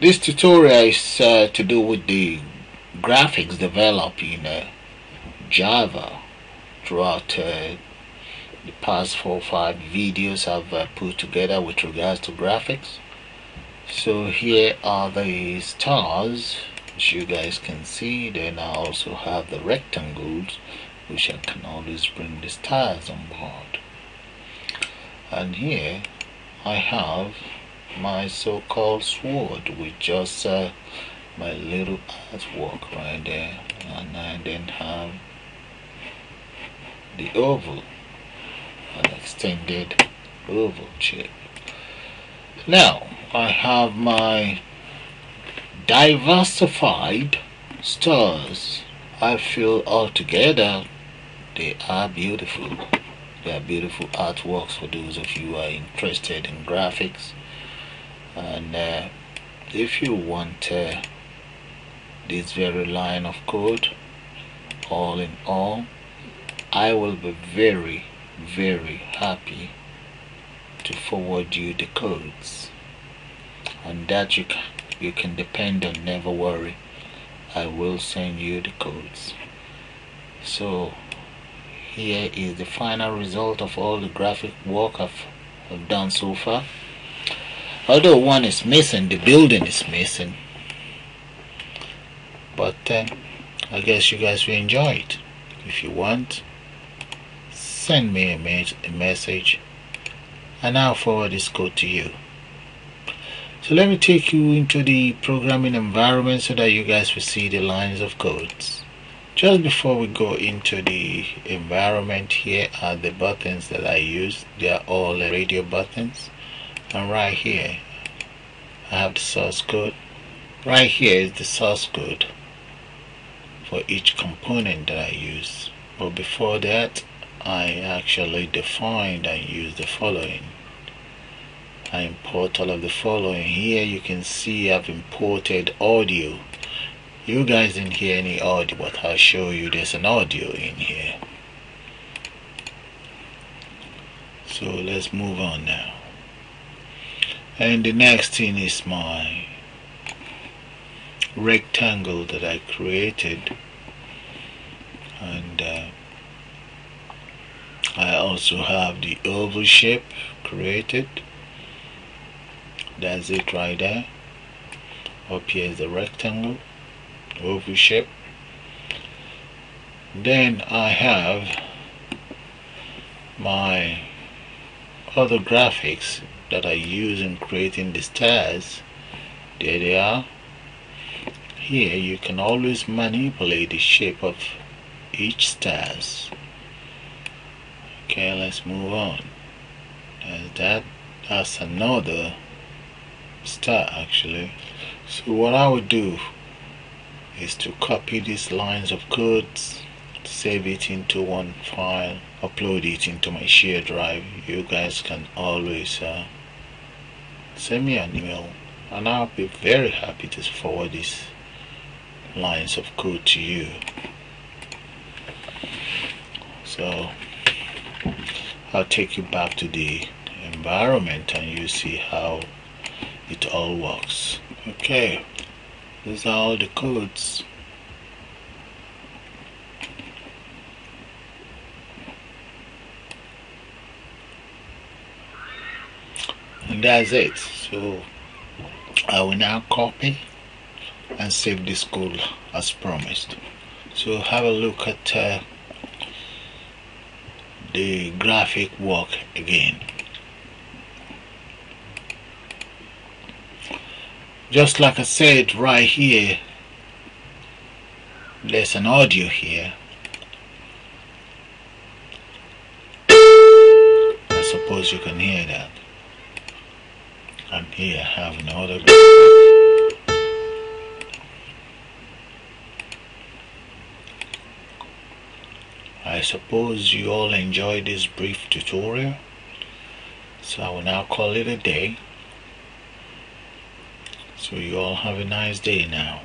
this tutorial is uh, to do with the graphics developed in uh, Java throughout uh, the past four or five videos I've uh, put together with regards to graphics. So here are the stars as you guys can see. Then I also have the rectangles which I can always bring the stars on board. And here I have my so-called sword with just uh, my little artwork right there and I then have the oval an extended oval shape now I have my diversified stars. I feel altogether they are beautiful. They are beautiful artworks for those of you who are interested in graphics and uh, if you want uh, this very line of code all in all I will be very very happy to forward you the codes. And that you can, you can depend on never worry. I will send you the codes. So here is the final result of all the graphic work I've, I've done so far although one is missing the building is missing but uh, I guess you guys will enjoy it. If you want send me a, a message and I'll forward this code to you. So let me take you into the programming environment so that you guys will see the lines of codes. Just before we go into the environment here are the buttons that I use. They are all radio buttons and right here. I have the source code. Right here is the source code for each component that I use. But before that I actually defined and use the following. I import all of the following. Here you can see I've imported audio. You guys didn't hear any audio but I'll show you there's an audio in here. So let's move on now and the next thing is my rectangle that I created. And uh, I also have the oval shape created. That's it right there. Up here is the rectangle oval shape. Then I have my other graphics that I use in creating the stars there they are. Here you can always manipulate the shape of each stars okay let's move on. As that. That's another star actually. So what I would do is to copy these lines of codes save it into one file upload it into my share drive. You guys can always uh, send me an email and I'll be very happy to forward these lines of code to you. So I'll take you back to the environment and you see how it all works. Okay these are all the codes and that's it. So I will now copy and save this code as promised. So have a look at uh, the graphic work again. Just like I said right here there's an audio here I suppose you all enjoyed this brief tutorial? So I will now call it a day. So you all have a nice day now